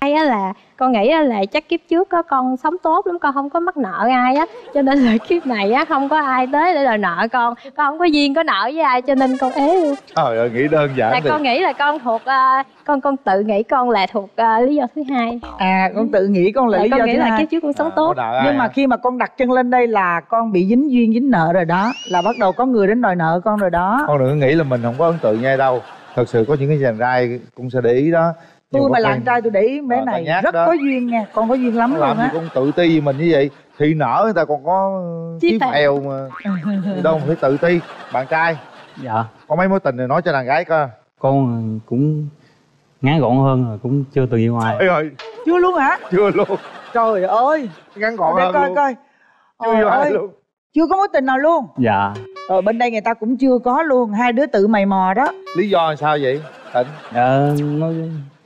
hay á là con nghĩ là chắc kiếp trước có con sống tốt lắm con không có mắc nợ ai á. Cho nên là kiếp này á không có ai tới để đòi nợ con. Con không có duyên có nợ với ai cho nên con ế luôn. Trời ơi nghĩ đơn giản là thì con nghĩ là con thuộc ờ, con con tự nghĩ con là thuộc ờ, lý do thứ hai. À con tự nghĩ con là Là lý con do nghĩ thứ là hai. kiếp trước con sống À, tốt. nhưng mà à? khi mà con đặt chân lên đây là con bị dính duyên dính nợ rồi đó là bắt đầu có người đến đòi nợ con rồi đó. Con đừng có nghĩ là mình không có ấn tượng ngay đâu thật sự có những cái chàng trai cũng sẽ để ý đó. Tôi mà là con trai tôi để ý bé Ờ, này rất đó. có duyên nha con có duyên lắm luôn làm gì á. cũng tự ti mình như vậy. Thì nở người ta còn có Chí phèo. mà. Đâu mà phải tự ti. Bạn trai. Dạ. Có mấy mối tình này nói cho đàn gái coi. Con cũng ngắn gọn hơn rồi cũng chưa từng yêu ai. Ơi chưa luôn hả? Chưa luôn. Trời ơi. Ngắn gọn hơn coi luôn. coi. Chưa ai ơi, luôn. Chưa có mối tình nào luôn. Dạ rồi bên đây người ta cũng chưa có luôn hai đứa tự mày mò đó. Lý do là sao vậy tỉnh dạ nói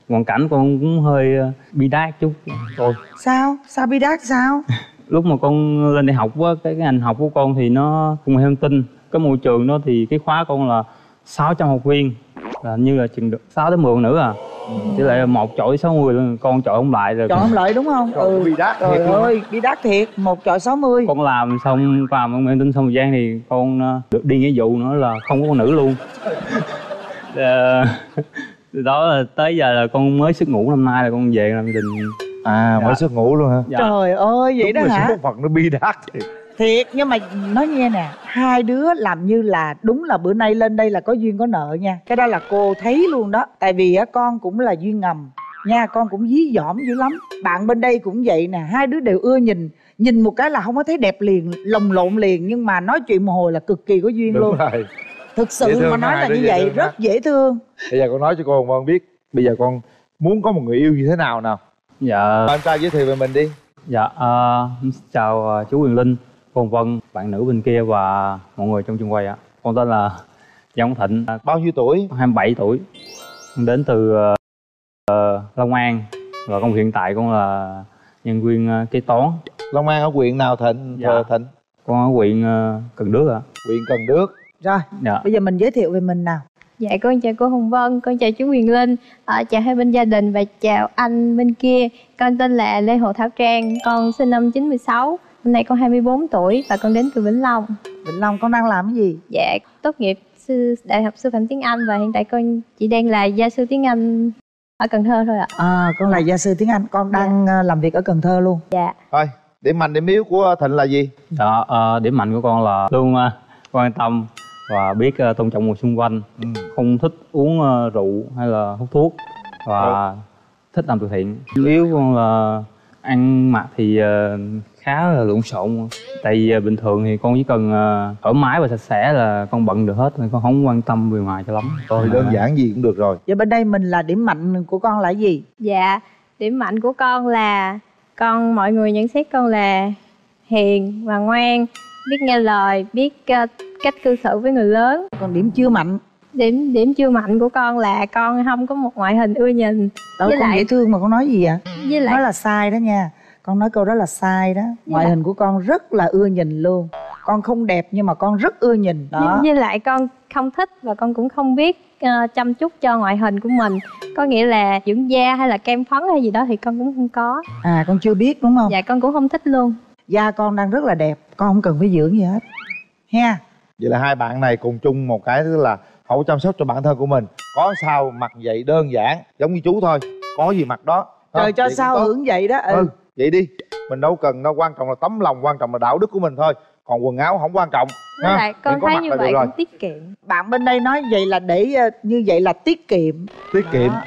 hoàn cảnh con cũng hơi ờ, bi đát chút. Thôi sao? Sao bi đát sao? Lúc mà con lên đại học á cái, cái ngành học của con thì nó công nghệ thông tin. Cái môi trường đó thì cái khóa con là 600 học viên là như là chừng được 6 đến 10 nữa à lệ là một chọi 60 luôn con chọi không lại rồi chọn không lợi đúng không? Trời ơi, bi đát trời thiệt ơi bi đát thiệt một chọi 60 con làm xong làm công nghệ thông tin xong thời gian thì con ờ, được đi nghĩa vụ nữa là không có con nữ luôn. Ờ, từ đó là tới giờ là con mới sức ngủ năm nay là con về làm gia đình. À Dạ. mới xuất ngủ luôn hả? Dạ. trời ơi vậy Đúng đó là hả? số phận nó bi đát thiệt thiệt nhưng mà nói nghe nè hai đứa làm như là đúng là bữa nay lên đây là có duyên có nợ nha. Cái đó là cô thấy luôn đó tại vì á con cũng là duyên ngầm. Nha con cũng dí dỏm dữ lắm. Bạn bên đây cũng vậy nè hai đứa đều ưa nhìn nhìn một cái là không có thấy đẹp liền lồng lộn liền nhưng mà nói chuyện một hồi là cực kỳ có duyên đúng luôn. rồi. Thực sự mà nói là như vậy thương rất ha. dễ thương. Bây giờ con nói cho cô Hồng Vân biết bây giờ con muốn có một người yêu như thế nào nào? Dạ. Anh trai giới thiệu về mình đi. Dạ ờ, chào ờ, chú Quyền Linh cô Hồng Vân bạn nữ bên kia và mọi người trong trường quay ạ. Con tên là Giang Thịnh. Bao nhiêu tuổi? 27 tuổi. Con đến từ ờ, ờ, Long An. Và công việc hiện tại con là nhân viên ờ, kế toán. Long An ở huyện nào Thịnh? Dạ. Thịnh. Con ở huyện ờ, Cần Đước ạ. Huyện Cần Đước. Rồi dạ. bây giờ mình giới thiệu về mình nào. Dạ con chào cô Hồng Vân, con chào chú Quyền Linh, ờ, chào hai bên gia đình và chào anh bên kia. Con tên là Lê Hồ Thảo Trang, con sinh năm 96, hôm nay con 24 tuổi và con đến từ Vĩnh Long. Vĩnh Long con đang làm cái gì Dạ tốt nghiệp sư đại học sư phạm tiếng Anh và hiện tại con chỉ đang là gia sư tiếng Anh ở Cần Thơ thôi ạ. à con là gia sư tiếng Anh con đang ờ, làm việc ở Cần Thơ luôn Dạ. thôi điểm mạnh điểm yếu của Thịnh là gì dạ ờ, điểm mạnh của con là luôn ờ, quan tâm và biết tôn trọng người xung quanh ừ. không thích uống rượu hay là hút thuốc và thích làm từ thiện yếu con là ăn mặc thì ờ, khá là lộn xộn tại vì ờ, bình thường thì con chỉ cần ờ, thoải mái và sạch sẽ là con bận được hết nên con không quan tâm bề ngoài cho lắm thôi đơn giản gì cũng được rồi Vậy bên đây mình là điểm mạnh của con là gì? Dạ, điểm mạnh của con là con mọi người nhận xét con là hiền và ngoan, biết nghe lời, biết cách cư xử với người lớn. Còn điểm chưa mạnh. Điểm điểm chưa mạnh của con là con không có một ngoại hình ưa nhìn. Đó Với con lại- dễ thương mà con nói gì ạ? Với Nói lại là sai đó nha. Con nói câu đó là sai đó. Ngoại hình của con rất là ưa nhìn luôn. Con không đẹp nhưng mà con rất ưa nhìn. Đó. với, với lại con không thích và con cũng không biết ờ, chăm chút cho ngoại hình của mình. Có nghĩa là dưỡng da hay là kem phấn hay gì đó thì con cũng không có. À con chưa biết đúng không? Dạ con cũng không thích luôn. Da con đang rất là đẹp. Con không cần phải dưỡng gì hết. Ha. vậy là hai bạn này cùng chung một cái tức là có chăm sóc cho bản thân của mình có sao mặc vậy đơn giản giống như chú thôi có gì mặc đó Trời Không, cho vậy sao hưởng vậy đó. Ừ. ừ vậy đi mình đâu cần đâu quan trọng là tấm lòng quan trọng là đạo đức của mình thôi còn quần áo không quan trọng Với ha. lại con thấy như vậy rồi cũng tiết kiệm. Bạn bên đây nói vậy là để ờ, như vậy là tiết kiệm. tiết kiệm Đó.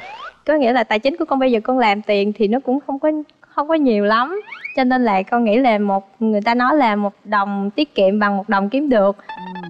có nghĩa là tài chính của con bây giờ con làm tiền thì nó cũng không có không có nhiều lắm cho nên là con nghĩ là một người ta nói là một đồng tiết kiệm bằng một đồng kiếm được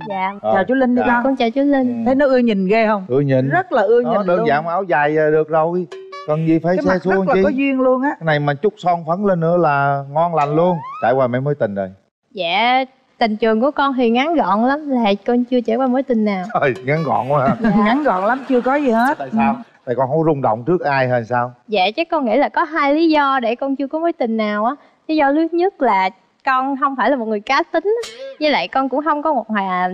dạ Rồi, Chào chú Linh đi dạ. con. con chào chú linh Thấy nó ưa nhìn ghê không? ưa nhìn Rất là ưa nó nhìn đơn luôn. giản áo dài ờ, được rồi cần gì phải Cái xe là chi có duyên luôn á. cái này mà chút son phấn lên nữa là ngon lành luôn. Trải qua mấy mối tình rồi. Dạ tình trường của con thì ngắn gọn lắm là con chưa trải qua mối tình nào. Trời ngắn gọn quá ha ngắn gọn lắm chưa có gì hết. Tại sao? Tại con không rung động trước ai hay sao? Dạ chắc con nghĩ là có hai lý do để con chưa có mối tình nào á. Lý do thứ nhất là con không phải là một người cá tính. Với lại con cũng không có một hòa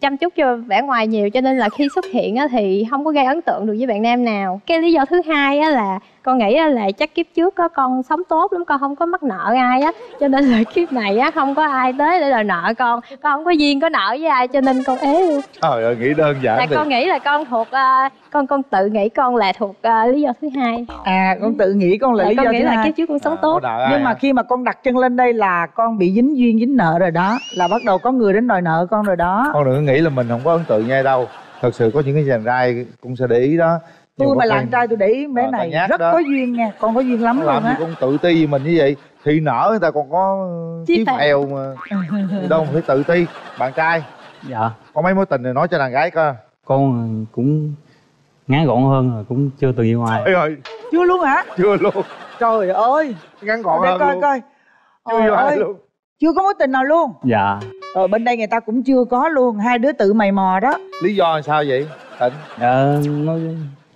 chăm chút cho vẻ ngoài nhiều cho nên là khi xuất hiện á thì không có gây ấn tượng được với bạn nam nào. Cái lý do thứ hai á là con nghĩ là chắc kiếp trước con sống tốt lắm con không có mắc nợ ai á cho nên là kiếp này á không có ai tới để đòi nợ con con không có duyên có nợ với ai cho nên con ế luôn. Trời ơi nghĩ đơn giản là thì con nghĩ là con thuộc uh, con con tự nghĩ con là thuộc uh, lý do thứ hai. À con tự nghĩ con là lý con do nghĩ thứ là hai. kiếp trước con sống À, tốt. nhưng mà hả? khi mà con đặt chân lên đây là con bị dính duyên dính nợ rồi đó là bắt đầu có người đến đòi nợ con rồi đó. Con đừng có nghĩ là mình không có ấn tượng với ai đâu. Thật sự có những cái chàng trai cũng sẽ để ý đó. Tôi mà có là quen- con trai tôi để ý bé Ờ, này rất đó. có duyên nha con có duyên lắm luôn làm gì á. con tự ti vì mình như vậy. Thì nở người ta còn có Chí phèo. mà. Đâu mà phải tự ti. Bạn trai. Dạ. Có mấy mối tình này nói cho đàn gái coi. Con cũng ngắn gọn hơn rồi cũng chưa từng yêu ai. Ê ơi chưa luôn hả? Chưa luôn. Trời ơi. Ngắn gọn hơn coi luôn. coi. Chưa ơi, luôn. Chưa có mối tình nào luôn. Dạ rồi bên đây người ta cũng chưa có luôn hai đứa tự mày mò đó. Lý do là sao vậy? Tịnh dạ nó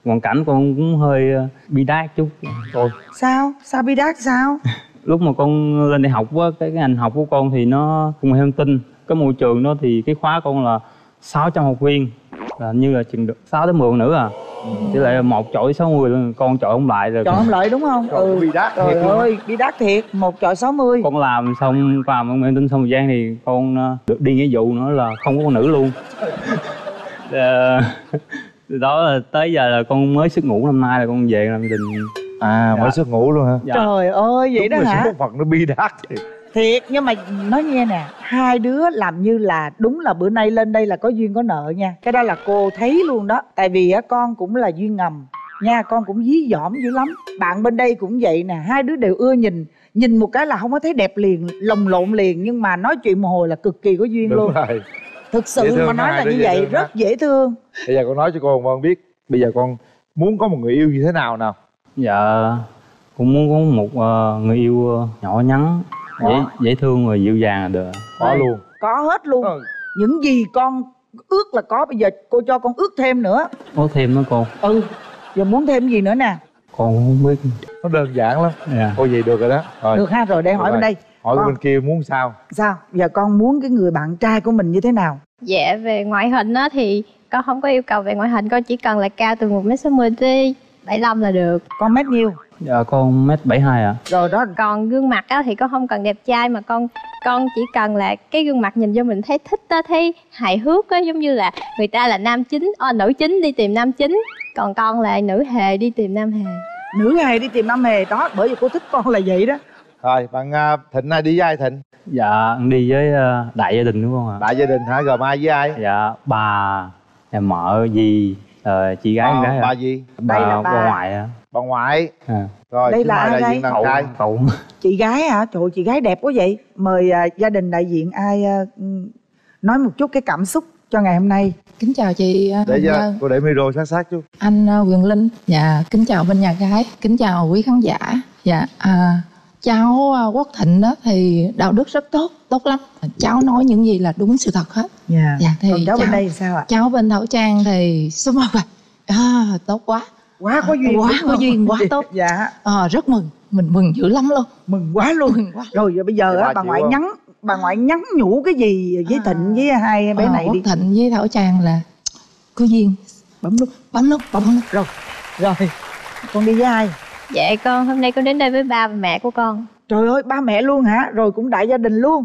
hoàn cảnh con cũng hơi ờ, bi đát chút. Thôi. Sao? Sao bi đát sao? Lúc mà con lên đại học á cái, cái ngành học của con thì nó nghệ thông tin. Cái môi trường đó thì cái khóa con là 600 học viên là như là chừng được 6 đến 10 con nữ à chỉ lại một chọi 60 luôn con chọi không lại rồi chọn không lợi đúng không? Trời ơi, bi đát trời thiệt ơi bi đát thiệt một chọi 60 con làm xong công nghệ thông tin xong thời gian thì con ờ, được đi nghĩa vụ nữa là không có con nữ luôn. Ờ, từ đó là tới giờ là con mới xuất ngủ năm nay là con về làm đình. À Dạ. mới xuất ngủ luôn hả? Dạ. trời ơi vậy Đúng đó là hả? số phận nó bi đát thiệt thiệt nhưng mà nói nghe nè hai đứa làm như là đúng là bữa nay lên đây là có duyên có nợ nha. Cái đó là cô thấy luôn đó tại vì á con cũng là duyên ngầm nha con cũng dí dỏm dữ lắm. Bạn bên đây cũng vậy nè hai đứa đều ưa nhìn nhìn một cái là không có thấy đẹp liền lồng lộn liền nhưng mà nói chuyện một hồi là cực kỳ có duyên đúng luôn. rồi. Thực sự mà nói là như vậy thương rất ha. dễ thương. Bây giờ con nói cho cô Hồng Vân biết bây giờ con muốn có một người yêu như thế nào nào? Dạ cũng muốn có một ờ, người yêu ờ, nhỏ nhắn dễ dễ thương và dịu dàng là được. Có luôn. Có hết luôn. Ừ. những gì con ước là có bây giờ cô cho con ước thêm nữa. Có thêm nữa cô. Ừ. Giờ muốn thêm gì nữa nè? Con không biết. Nó đơn giản lắm. Dạ. Cô gì được rồi đó. Rồi. Được ha rồi để hỏi Được bên rồi. đây. Hỏi Con. bên kia muốn sao? Sao? Giờ con muốn cái người bạn trai của mình như thế nào? Dạ về ngoại hình á thì con không có yêu cầu về ngoại hình con chỉ cần là cao từ một m sáu mươi tới 75 là được. Con mét nhiêu? Dạ con mét bảy hai ạ. Rồi đó. Còn gương mặt á thì con không cần đẹp trai mà con con chỉ cần là cái gương mặt nhìn vô mình thấy thích á thấy hài hước á giống như là người ta là nam chính à, nữ chính đi tìm nam chính. Còn con là nữ hề đi tìm nam hề. Nữ hề đi tìm nam hề đó bởi vì cô thích con là vậy đó. Rồi bạn à, thịnh ai đi với ai thịnh? Dạ đi với ờ, đại gia đình đúng không ạ? Đại gia đình hả? Gồm ai với ai? Dạ bà nhà mợ gì ờ, chị gái em bà, gái bà gì Đây là bà, bà. bà ngoại ạ bà ngoại. À. rồi Đây là ai đại đây? đàn trai. cậu. Chị gái hả? Trời ơi, chị gái đẹp quá vậy. Mời à, gia đình đại diện ai à, ừ, nói một chút cái cảm xúc cho ngày hôm nay. Kính chào chị à, để Vân, cô để micro sát sát chút. Anh à, Quyền Linh. Dạ, kính chào bên nhà gái. Kính chào quý khán giả. Dạ, à, cháu à, Quốc Thịnh đó thì đạo đức rất tốt, tốt lắm. Cháu nói những gì là đúng sự thật hết. Dạ. Dạ, thì còn cháu bên đây thì sao ạ? Cháu bên Thảo Trang thì số một rồi. À, Tốt quá. Quá có duyên Quá có duyên, quá tốt. dạ. À, Rất mừng, mình mừng dữ lắm luôn. Mừng quá luôn. Mừng quá. Rồi giờ bây giờ Thì á bà ngoại không? nhắn bà ngoại nhắn nhủ cái gì với À. thịnh với hai bé Ờ, này Quốc đi? Thịnh với Thảo Trang là có duyên. Bấm nút Bấm nút, bấm nút. Rồi rồi. Con đi với ai dạ con hôm nay con đến đây với ba và mẹ của con trời ơi ba mẹ luôn hả rồi cũng đại gia đình luôn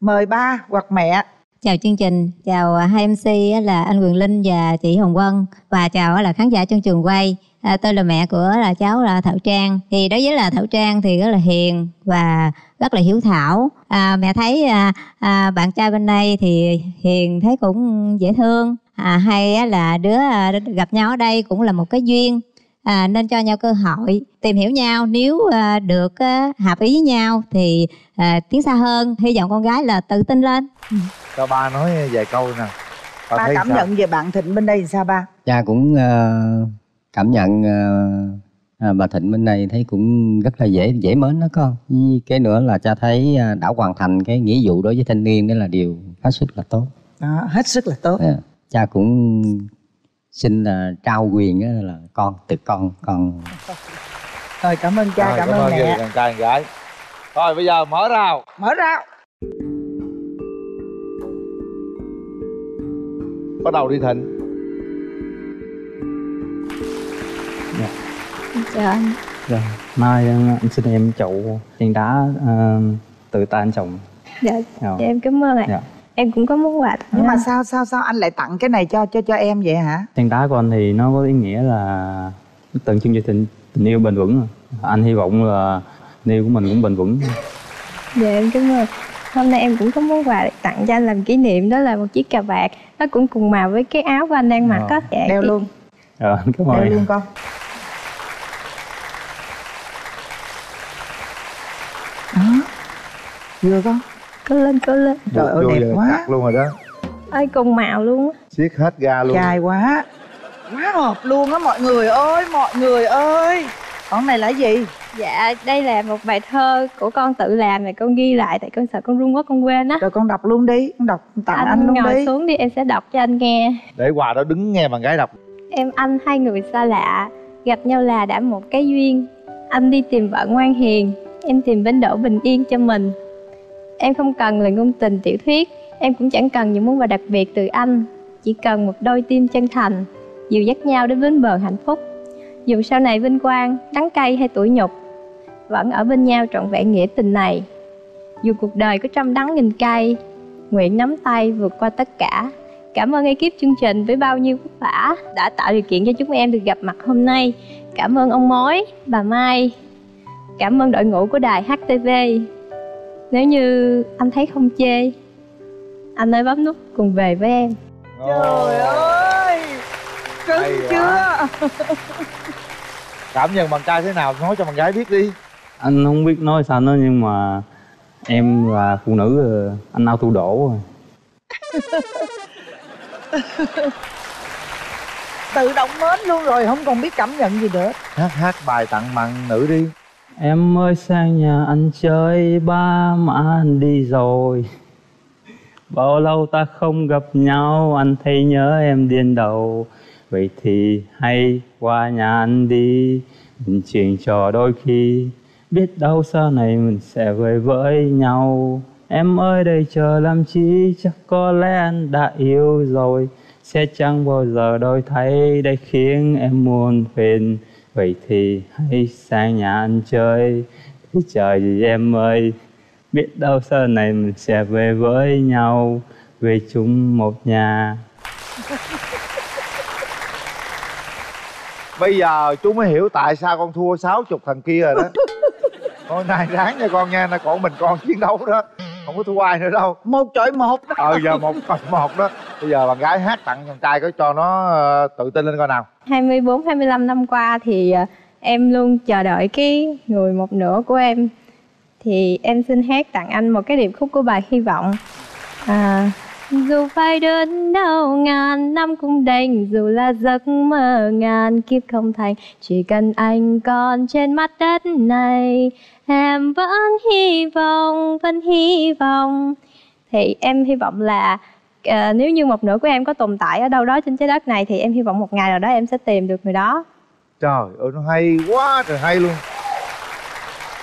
mời ba hoặc mẹ Chào chương trình, chào à, hai MC á là anh Quyền Linh và chị Hồng Vân và chào là khán giả trong trường quay. À, tôi là mẹ của là cháu là Thảo Trang. Thì đối với là Thảo Trang thì rất là hiền và rất là hiếu thảo. À, mẹ thấy à, à, bạn trai bên đây thì hiền thấy cũng dễ thương. À, hay á là đứa à, gặp nhau ở đây cũng là một cái duyên. À, nên cho nhau cơ hội tìm hiểu nhau. Nếu à, được à, hợp ý với nhau thì à, tiến xa hơn. Hy vọng con gái là tự tin lên. Cho ba nói vài câu nè? Ba thấy cảm sao? nhận về bạn thịnh bên đây thì sao ba? Cha cũng ờ, cảm nhận à, bà Thịnh bên đây thấy cũng rất là dễ dễ mến đó con. Với cái nữa là cha thấy à, đã hoàn thành cái nghĩa vụ đối với thanh niên đó là điều hết sức là tốt. Đó, hết sức là tốt. À, cha cũng xin là trao quyền đó là con từ con con rồi cảm ơn cha Rồi, cảm, ơn gia đình mẹ đàn trai đàn gái rồi bây giờ mở rào mở ra bắt đầu đi thịnh chào anh Dạ. Mai anh, anh xin em chậu sen đá ờ, từ tay anh chồng. dạ, Dạ. dạ em cảm ơn ạ Dạ. Em cũng có món quà tặng nhưng mà anh. sao sao sao anh lại tặng cái này cho cho cho em vậy hả? Sen đá của anh thì nó có ý nghĩa là tượng trưng cho tình, tình yêu bền vững. Anh hy vọng là tình yêu của mình cũng bền vững. dạ em cảm ơn. Hôm nay em cũng có món quà để tặng cho anh làm kỷ niệm đó là một chiếc cà vạt. Nó cũng cùng màu với cái áo của anh đang mặc á dạ, đeo luôn. Rồi, anh cảm ơn đeo luôn con. Đó. Vừa con cố lên cố lên. Trời ơi, đẹp quá. luôn rồi đó. Ơi cùng màu luôn á. Siết hết ga luôn. Trai quá. Quá hợp luôn á mọi người ơi mọi người ơi. Con này là gì? Dạ đây là một bài thơ của con tự làm mà con ghi lại tại con sợ con run quá con quên á. Rồi con đọc luôn đi con đọc tặng anh, anh, luôn ngồi đi. xuống đi em sẽ đọc cho anh nghe. Để quà đó đứng nghe bạn gái đọc. Em anh hai người xa lạ Gặp nhau là đã một cái duyên. Anh đi tìm vợ ngoan hiền Em tìm bến đỗ bình yên cho mình Em không cần là ngôn tình tiểu thuyết Em cũng chẳng cần những món quà đặc biệt từ anh Chỉ cần một đôi tim chân thành Dìu dắt nhau đến bến bờ hạnh phúc Dù sau này vinh quang, đắng cay hay tuổi nhục Vẫn ở bên nhau trọn vẹn nghĩa tình này Dù cuộc đời có trăm đắng nghìn cay Nguyện nắm tay vượt qua tất cả Cảm ơn ekip chương trình với bao nhiêu vất vả đã tạo điều kiện cho chúng em được gặp mặt hôm nay. Cảm ơn ông Mối, bà Mai. Cảm ơn đội ngũ của đài HTV. Nếu như anh thấy không chê, anh ơi bấm nút cùng về với em. trời ơi! Hay chưa? cảm nhận bạn trai thế nào? Nói cho bạn gái biết đi. Anh không biết nói sao nữa nhưng mà em là phụ nữ ờ, anh auto đổ rồi. tự động mến luôn rồi không còn biết cảm nhận gì nữa. Hát hát bài tặng mặn nữ đi Em ơi sang nhà anh chơi, ba mà anh đi rồi. Bao lâu ta không gặp nhau, anh thấy nhớ em điên đầu. Vậy thì hay qua nhà anh đi, Mình chuyện trò đôi khi. Biết đâu sau này mình sẽ về với nhau. Em ơi, đây chờ làm chi? Chắc có lẽ anh đã yêu rồi. Sẽ chẳng bao giờ đổi thay Để khiến em muôn phiền. Vậy thì hãy sang nhà anh chơi. Thì chờ gì em ơi Biết đâu sau này mình sẽ về với nhau Về chung một nhà. Bây giờ chú mới hiểu tại sao con thua sáu chục thằng kia rồi đó. Con này ráng nha con nha nó còn mình con chiến đấu đó. Không có thua ai nữa đâu. Một chọi một đó. Ờ giờ một còn một đó bây giờ bạn gái hát tặng chàng trai có cho nó ờ, tự tin lên coi nào 24 25 năm qua thì ờ, em luôn chờ đợi cái người một nửa của em. Thì em xin hát tặng anh một cái điệp khúc của bài Hy vọng. À, dù phải đến đâu ngàn năm cũng đành Dù là giấc mơ ngàn kiếp không thành Chỉ cần anh còn trên mặt đất này Em vẫn hy vọng, vẫn hy vọng Thì em hy vọng là ờ, nếu như một nửa của em có tồn tại ở đâu đó trên trái đất này Thì em hy vọng một ngày nào đó em sẽ tìm được người đó. Trời ơi nó hay quá trời hay luôn.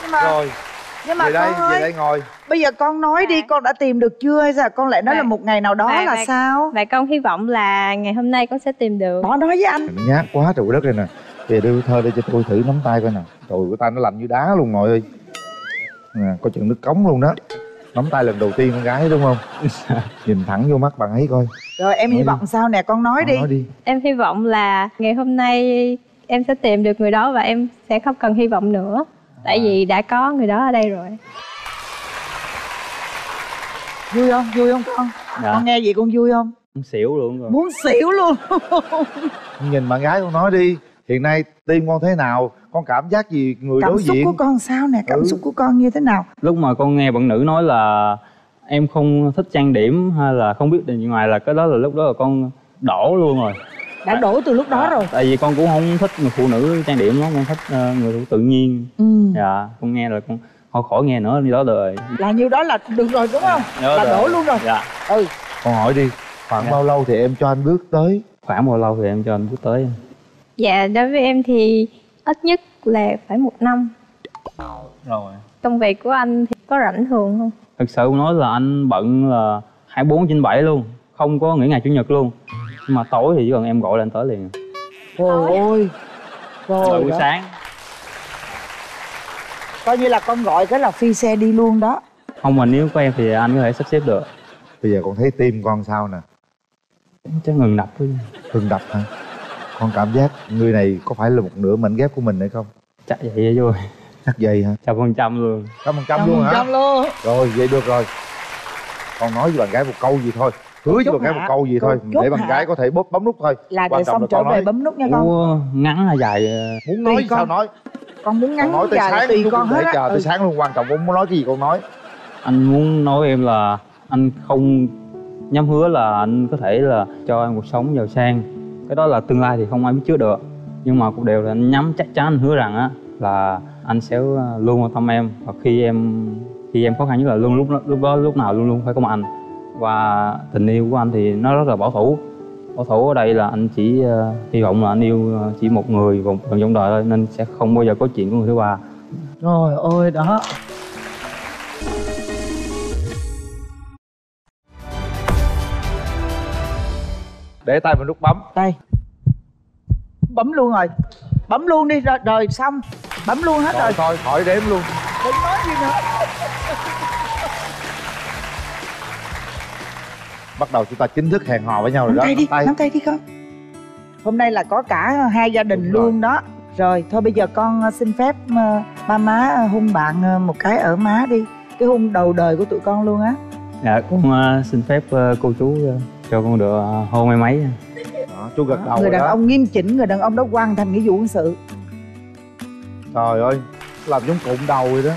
Nhưng mà rồi nhưng mà về đây con về ơi đây ngồi. bây giờ con nói đi con đã tìm được chưa hay sao? Con lại nói Dạ. là một ngày nào đó Dạ, là dạ. sao? Và con hy vọng là ngày hôm nay con sẽ tìm được. Bỏ nói với anh. Nhát quá trời đất đây nè. Về đưa thơ đây cho tôi thử nắm tay coi nè. Trời ơi, cái tay nó lạnh như đá luôn nội ơi. Nè có chừng nước cống luôn đó nắm tay lần đầu tiên con gái đúng không? Nhìn thẳng vô mắt bạn ấy coi. Rồi em hy Nói đi. vọng sao nè? Con nói đi. nói đi. Em hy vọng là ngày hôm nay em sẽ tìm được người đó và em sẽ không cần hy vọng nữa. Tại vì đã có người đó ở đây rồi. Vui không? Vui không con? Dạ. con nghe vậy con vui không? Muốn xỉu luôn rồi. Muốn xỉu luôn. Nhìn bạn gái con nói đi hiện nay tim con thế nào? Con cảm giác gì? Người cảm đối xúc diện. của con sao nè? Cảm Ừ. xúc của con như thế nào? Lúc mà con nghe bạn nữ nói là Em không thích trang điểm hay là không biết điều gì ngoài là cái đó là lúc đó là con đổ luôn rồi. Đã đổ từ lúc đó Dạ, rồi. Tại vì con cũng không thích người phụ nữ trang điểm lắm Con thích ờ, người phụ tự nhiên. Ừ. Dạ con nghe là con thôi khỏi nghe nữa đi đó rồi. Là nhiêu đó là được rồi đúng không? Nhớ là rồi. đổ luôn rồi. Dạ. Ừ. Con hỏi đi khoảng Dạ. bao lâu thì em cho anh bước tới? Khoảng bao lâu thì em cho anh bước tới Dạ đối với em thì ít nhất là phải một năm. Rồi. Công việc của anh thì có rảnh thường không? Thực sự nói là anh bận là 24 trên 7 luôn Không có nghỉ ngày chủ nhật luôn. Nhưng mà tối thì chỉ cần em gọi lên tới liền. Trời ơi đợi rồi buổi sáng. Coi như là con gọi cái là phi xe đi luôn đó. Không mà nếu có em thì anh có thể sắp xếp được. Bây giờ con thấy tim con sao nè? Chắc ngừng đập thôi. Ngừng đập hả con cảm giác người này có phải là một nửa mảnh ghép của mình hay không? Chắc vậy vậy thôi chắc vậy hả? Trăm phần trăm luôn. Trăm phần trăm luôn hả? Trăm luôn. Rồi vậy được rồi. Con nói với bạn gái một câu gì thôi. Hứa với Chốt bạn gái một câu gì thôi để bạn gái có thể bóp bấm nút thôi. Là Quan để trọng xong là trở con về nói. bấm nút nha con. Ủa, ngắn hay dài? Muốn Tùy nói con. sao nói? Con muốn ngắn con nói tới dài sáng tùy luôn con để hết chờ tới ừ. sáng luôn. Quan trọng con muốn nói cái gì con nói. Anh muốn nói em là anh không nhắm hứa là anh có thể là cho em cuộc sống giàu sang cái đó là tương lai thì không ai biết trước được. Nhưng mà cũng đều là anh nhắm chắc chắn anh hứa rằng á là anh sẽ ờ, luôn quan tâm em. Và khi em khi em khó khăn nhất là luôn lúc lúc đó lúc nào luôn luôn phải có mặt anh. Và tình yêu của anh thì nó rất là bảo thủ. Bảo thủ ở đây là anh chỉ uh, hy vọng là anh yêu ờ, chỉ một người một vòng trong đời thôi nên sẽ không bao giờ có chuyện của người thứ ba. Rồi ơi đó. Để tay vào nút bấm. Đây. Bấm luôn rồi. Bấm luôn đi rồi, rồi xong. Bấm luôn hết rồi rồi. thôi khỏi đếm luôn. Đừng nói gì nữa. Bắt đầu chúng ta chính thức hẹn hò với nhau rồi nắm đó. tay đi tay. nắm tay đi con. Hôm nay là có cả hai gia đình Đúng rồi. luôn đó. Rồi thôi bây giờ con ờ, xin phép ờ, ba má hung bạn ờ, một cái ở má đi. Cái hung đầu đời của tụi con luôn á. Dạ con ờ, xin phép ờ, cô chú ờ, cho con được ờ, hôn mấy mấy đó, chú gật đầu người rồi đàn đó. ông nghiêm chỉnh người đàn ông đó hoàn thành nghĩa vụ quân sự. Trời ơi làm giống cụm đầu vậy đó.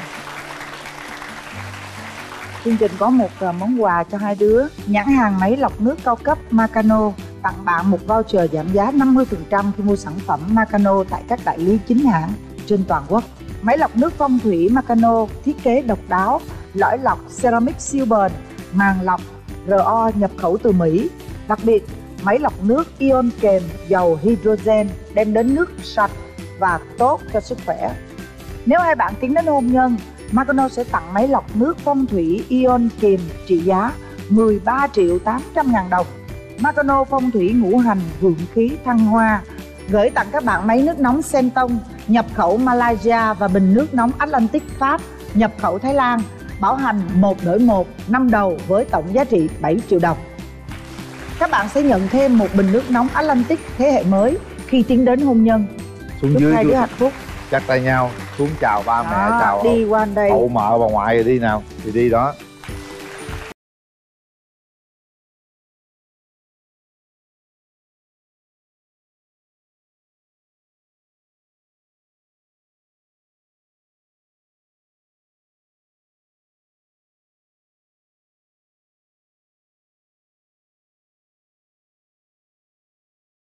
Chương trình có một ờ, món quà cho hai đứa. Nhãn hàng máy lọc nước cao cấp Macano tặng bạn một voucher giảm giá 50% khi mua sản phẩm Macano tại các đại lý chính hãng trên toàn quốc. Máy lọc nước phong thủy Macano thiết kế độc đáo, lõi lọc ceramic siêu bền, màng lọc RO nhập khẩu từ Mỹ. Đặc biệt, máy lọc nước ion kèm dầu hydrogen đem đến nước sạch và tốt cho sức khỏe. Nếu hai bạn tiến đến hôn nhân, Macano sẽ tặng máy lọc nước phong thủy Ion Kiềm trị giá 13 triệu 800 ngàn đồng. Macano phong thủy ngũ hành vượng khí thăng hoa gửi tặng các bạn máy nước nóng Sentong nhập khẩu Malaysia và bình nước nóng Atlantic Pháp nhập khẩu Thái Lan bảo hành một đổi một năm đầu với tổng giá trị 7 triệu đồng. Các bạn sẽ nhận thêm một bình nước nóng Atlantic thế hệ mới khi tiến đến hôn nhân. xuống Chúc dưới hai đứa hạnh phúc. chặt tay nhau xuống chào ba mẹ Đó, chào đi qua đây. hậu mợ bà ngoại rồi đi nào thì đi đó